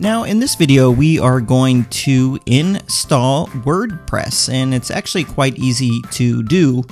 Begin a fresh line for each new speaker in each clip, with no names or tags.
Now in this video we are going to install WordPress and it's actually quite easy to do.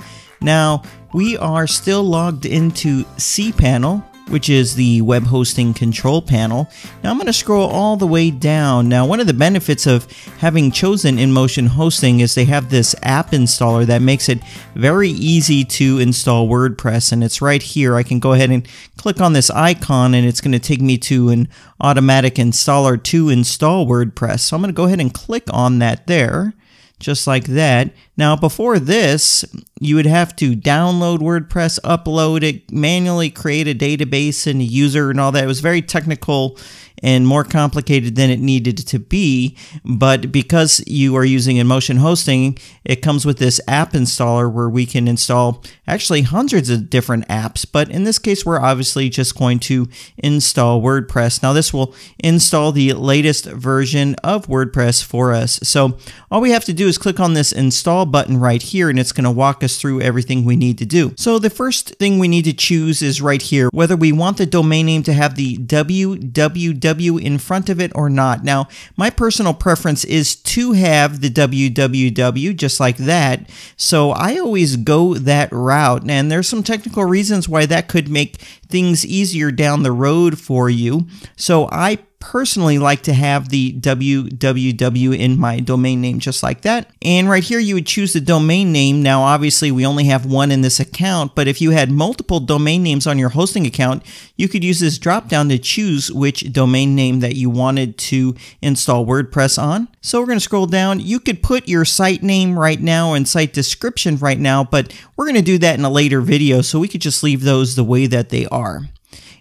Now we are still logged into cPanel which is the web hosting control panel. Now I'm going to scroll all the way down. Now one of the benefits of having chosen InMotion Hosting is they have this app installer that makes it very easy to install WordPress and it's right here. I can go ahead and click on this icon and it's going to take me to an automatic installer to install WordPress. So I'm going to go ahead and click on that there just like that. Now, before this, you would have to download WordPress, upload it, manually create a database and a user and all that. It was very technical and more complicated than it needed to be. But because you are using InMotion hosting, it comes with this app installer where we can install actually hundreds of different apps. But in this case, we're obviously just going to install WordPress. Now, this will install the latest version of WordPress for us. So all we have to do is click on this install button right here, and it's going to walk us through everything we need to do. So the first thing we need to choose is right here, whether we want the domain name to have the www www in front of it or not. Now, my personal preference is to have the www just like that. So I always go that route. And there's some technical reasons why that could make things easier down the road for you. So I personally like to have the www in my domain name just like that. And right here you would choose the domain name. Now obviously we only have one in this account, but if you had multiple domain names on your hosting account, you could use this drop down to choose which domain name that you wanted to install WordPress on. So we're going to scroll down. You could put your site name right now and site description right now, but we're going to do that in a later video, so we could just leave those the way that they are.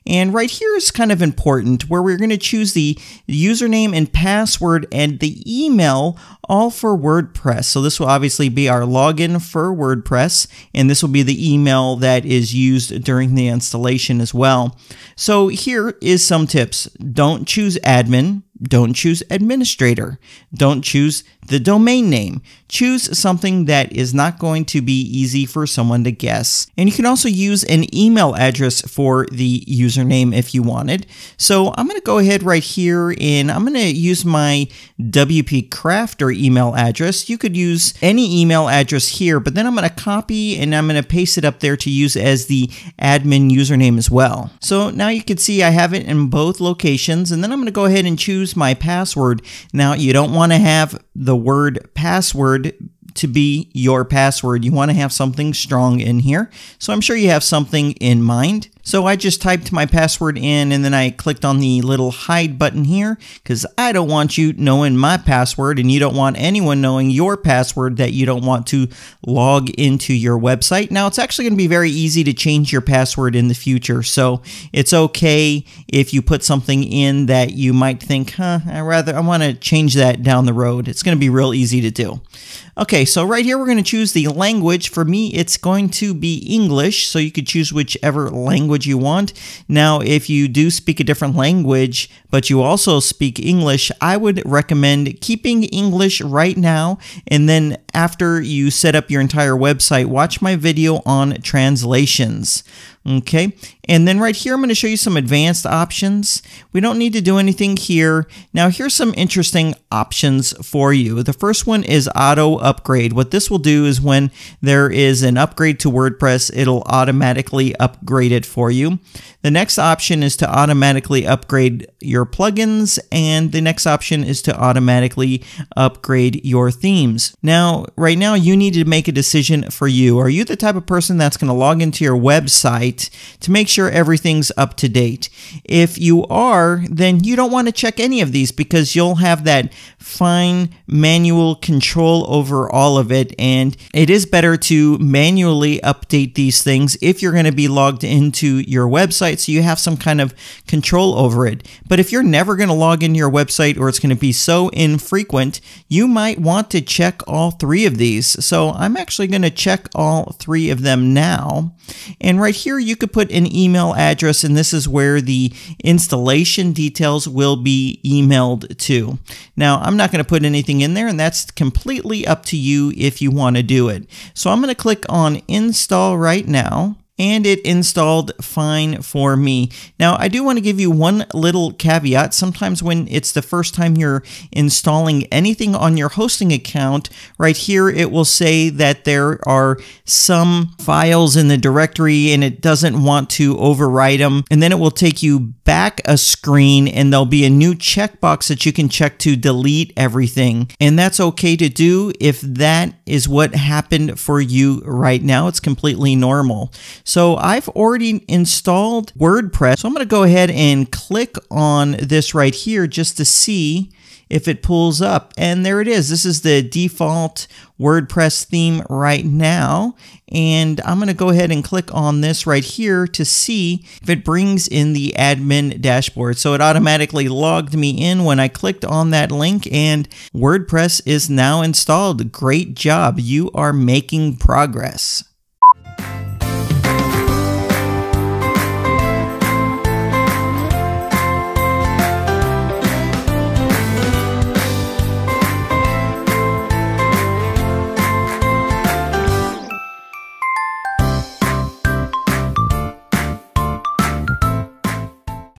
And right here is kind of important where we're going to choose the username and password and the email all for WordPress. So this will obviously be our login for WordPress and this will be the email that is used during the installation as well. So here is some tips. Don't choose admin. Don't choose administrator. Don't choose the domain name. Choose something that is not going to be easy for someone to guess. And you can also use an email address for the username if you wanted. So I'm going to go ahead right here and I'm going to use my WP Crafter email address. You could use any email address here, but then I'm going to copy and I'm going to paste it up there to use as the admin username as well. So now you can see I have it in both locations and then I'm going to go ahead and choose my password. Now you don't want to have the word password to be your password. You want to have something strong in here. So I'm sure you have something in mind. So I just typed my password in and then I clicked on the little hide button here because I don't want you knowing my password and you don't want anyone knowing your password that you don't want to log into your website. Now it's actually going to be very easy to change your password in the future. So it's okay if you put something in that you might think, huh, I rather I want to change that down the road. It's going to be real easy to do. Okay, so right here we're going to choose the language. For me, it's going to be English, so you could choose whichever language you want. Now, if you do speak a different language, but you also speak English, I would recommend keeping English right now, and then after you set up your entire website, watch my video on translations. Okay, and then right here, I'm going to show you some advanced options. We don't need to do anything here. Now, here's some interesting options for you. The first one is auto upgrade. What this will do is when there is an upgrade to WordPress, it'll automatically upgrade it for you. The next option is to automatically upgrade your plugins, and the next option is to automatically upgrade your themes. Now, right now, you need to make a decision for you. Are you the type of person that's going to log into your website to make sure everything's up to date. If you are, then you don't want to check any of these because you'll have that fine manual control over all of it. And it is better to manually update these things if you're going to be logged into your website so you have some kind of control over it. But if you're never going to log into your website or it's going to be so infrequent, you might want to check all three of these. So I'm actually going to check all three of them now. And right here, you could put an email address, and this is where the installation details will be emailed to. Now, I'm not going to put anything in there, and that's completely up to you if you want to do it. So I'm going to click on Install right now. And it installed fine for me. Now, I do want to give you one little caveat. Sometimes when it's the first time you're installing anything on your hosting account, right here it will say that there are some files in the directory and it doesn't want to overwrite them. And then it will take you back a screen and there'll be a new checkbox that you can check to delete everything. And that's okay to do if that is what happened for you right now. It's completely normal. So I've already installed WordPress. So I'm going to go ahead and click on this right here just to see if it pulls up. And there it is. This is the default WordPress theme right now. And I'm going to go ahead and click on this right here to see if it brings in the admin dashboard. So it automatically logged me in when I clicked on that link and WordPress is now installed. Great job. You are making progress.